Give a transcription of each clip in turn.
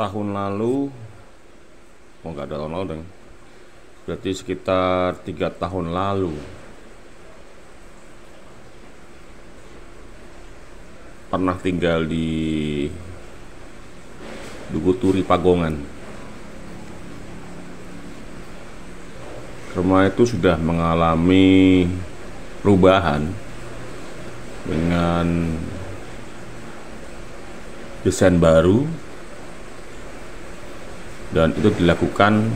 tahun lalu oh nggak ada tahun lalu dong berarti sekitar tiga tahun lalu. Pernah tinggal di Duguturi Pagongan. Rumah itu sudah mengalami perubahan dengan desain baru dan itu dilakukan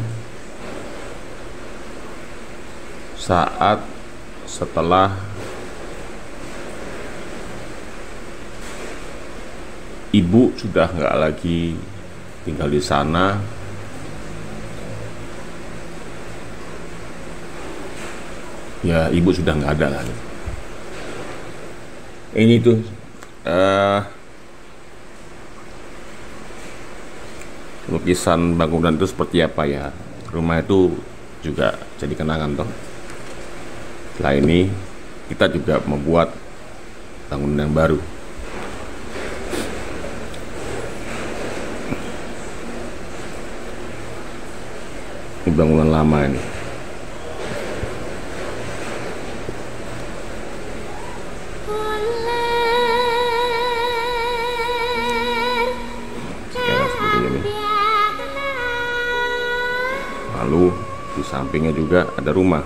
saat setelah ibu sudah nggak lagi tinggal di sana. Ya ibu sudah nggak ada lagi. Ini tuh uh, lukisan bangunan itu seperti apa ya? Rumah itu juga jadi kenangan toh. Setelah ini kita juga membuat bangunan yang baru. Ini bangunan lama ini lalu di sampingnya juga ada rumah.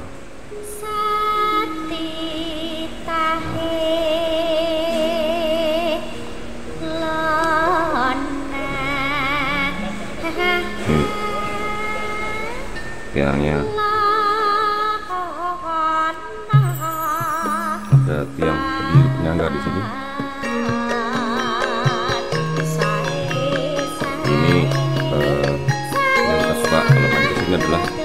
Hmm. tiangnya kalau main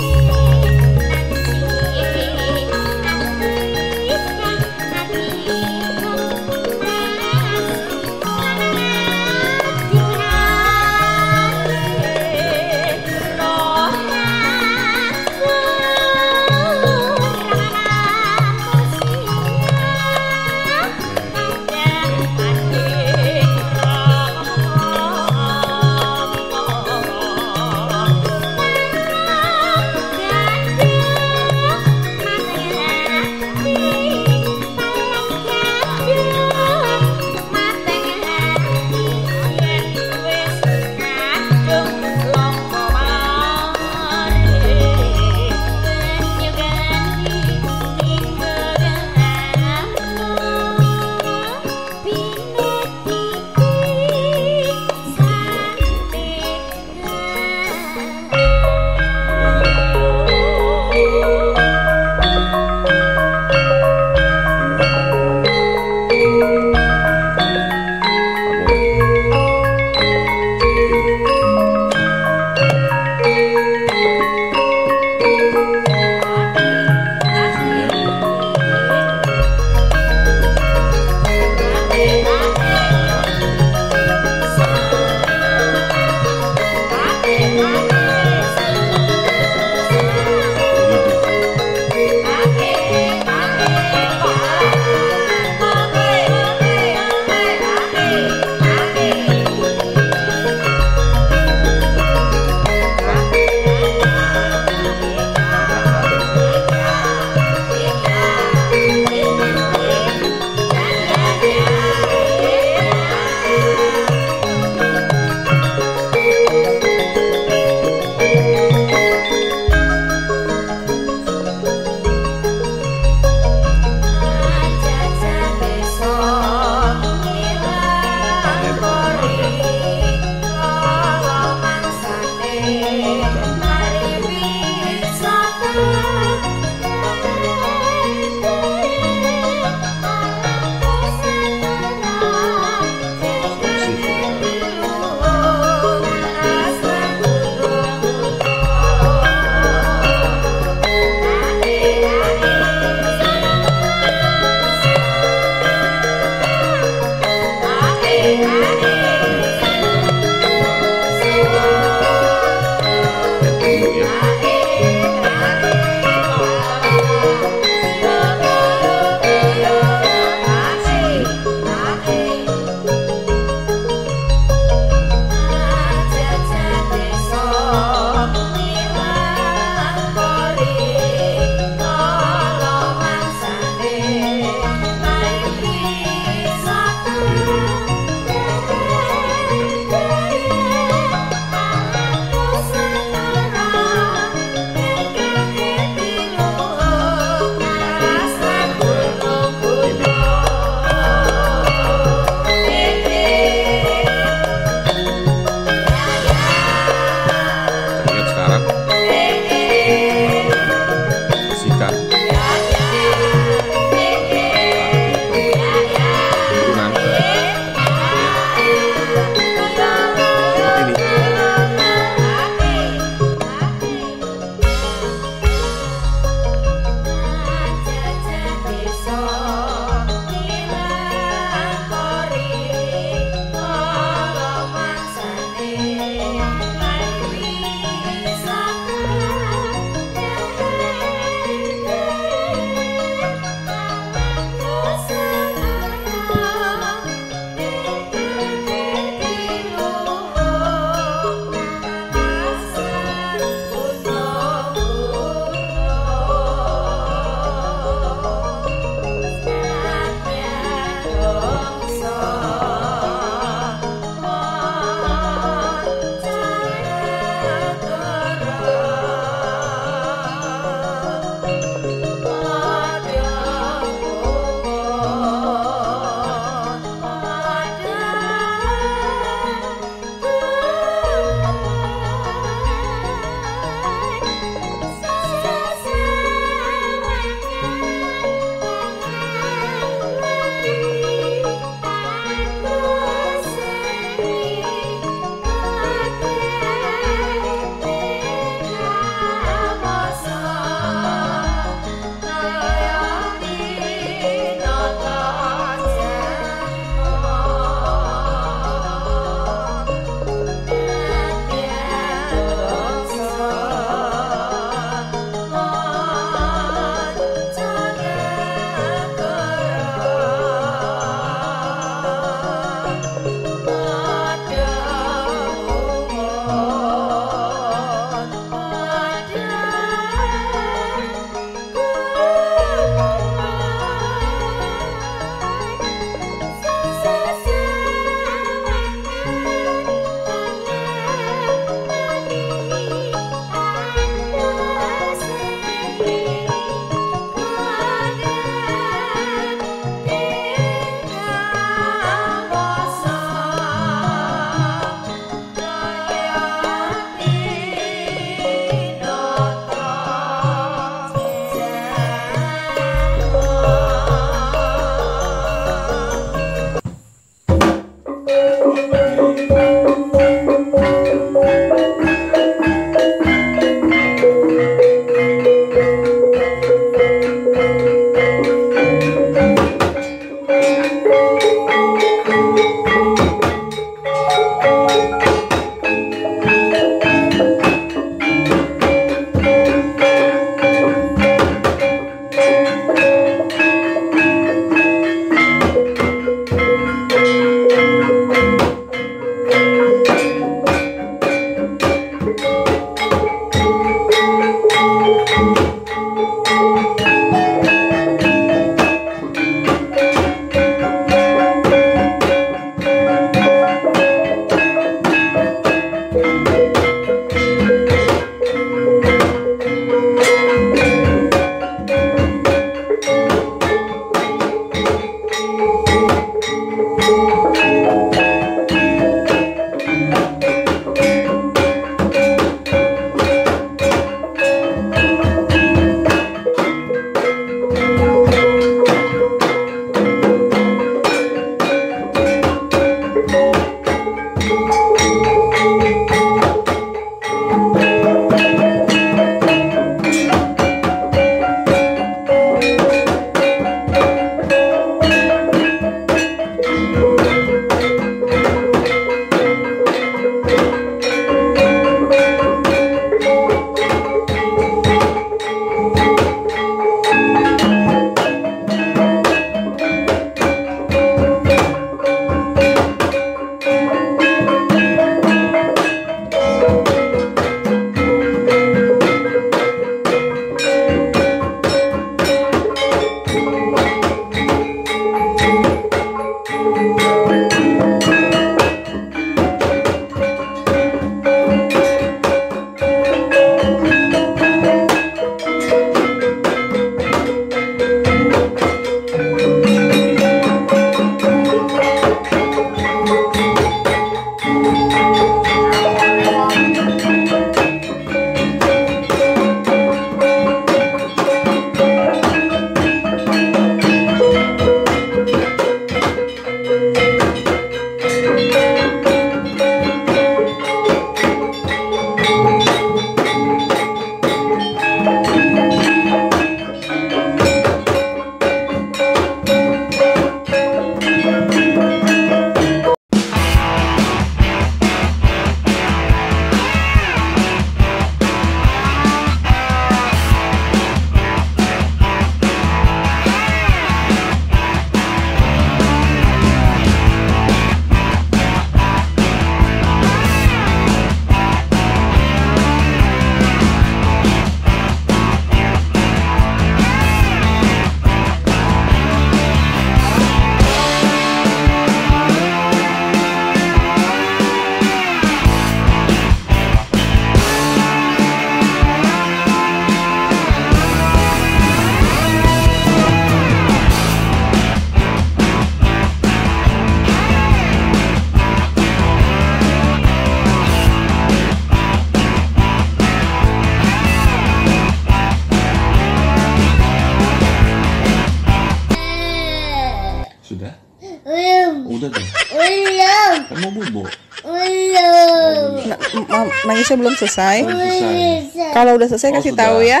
nangisnya belum selesai. Belum selesai. Kalau udah selesai Oh, kasih sudah. tahu ya.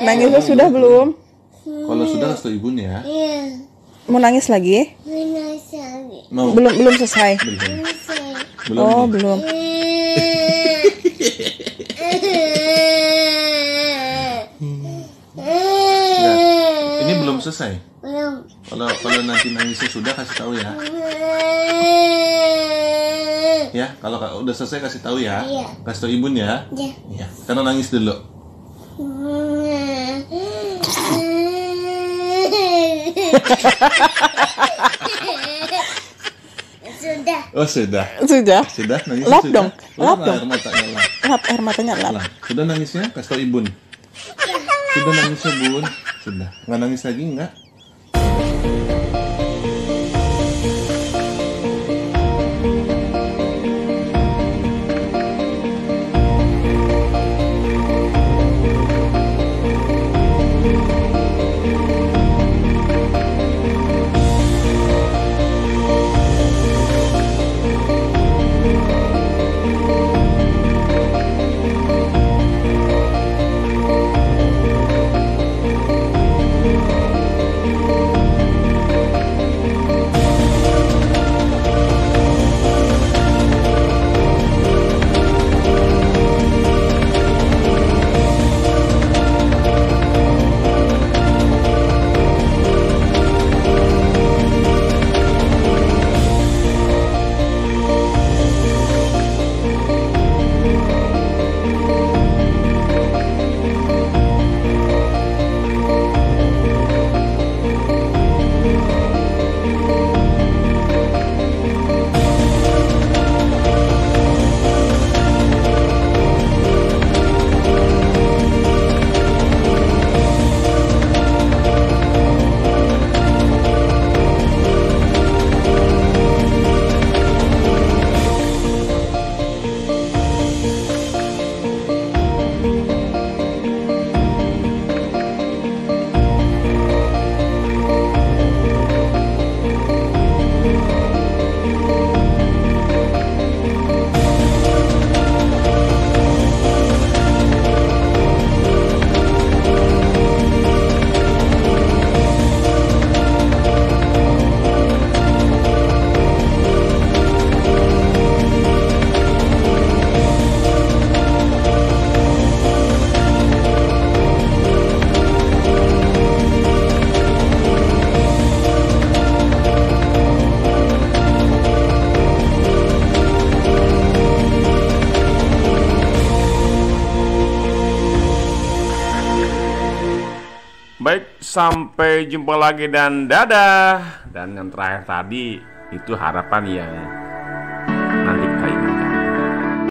Nangisnya sudah belum? Kalau sudah kasih tau ibunya. Mau nangis lagi? Mau? Belum belum selesai. Belum. Oh, belum. Ini belum selesai. Belum. Kalau kalau nanti nangisnya sudah kasih tahu ya. Ya, kalau ka- udah selesai kasih tahu ya. Iya. Kasih tahu ibunya. Ya. Iya. Karena nangis dulu. Sudah. Oh sudah. Sudah. Sudah nangis Lap sudah. dong, lap Lap dong. air matanya lap. Lap air matanya lap. Lap. Sudah nangisnya kasih tahu ibun. Sudah nangisnya bun. Sudah. Nggak nangis lagi nggak? Sampai jumpa lagi dan dadah. Dan yang terakhir tadi itu harapan yang